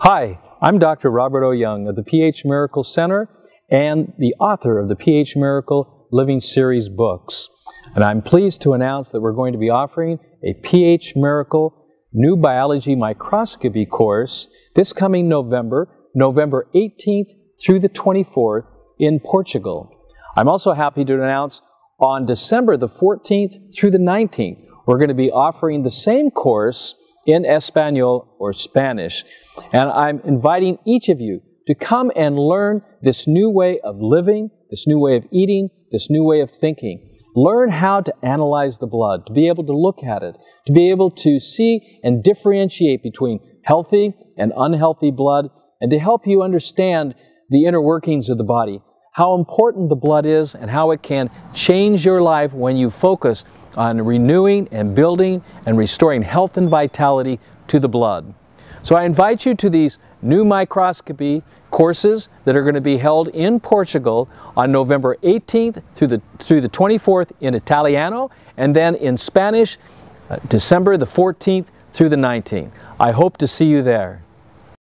Hi, I'm Dr. Robert O. Young of the PH Miracle Center and the author of the PH Miracle Living Series books. And I'm pleased to announce that we're going to be offering a PH Miracle New Biology Microscopy course this coming November, November 18th through the 24th in Portugal. I'm also happy to announce on December the 14th through the 19th, we're going to be offering the same course in Espanol or Spanish. And I'm inviting each of you to come and learn this new way of living, this new way of eating, this new way of thinking. Learn how to analyze the blood, to be able to look at it, to be able to see and differentiate between healthy and unhealthy blood, and to help you understand the inner workings of the body how important the blood is and how it can change your life when you focus on renewing and building and restoring health and vitality to the blood. So I invite you to these new microscopy courses that are going to be held in Portugal on November 18th through the, through the 24th in Italiano and then in Spanish uh, December the 14th through the 19th. I hope to see you there.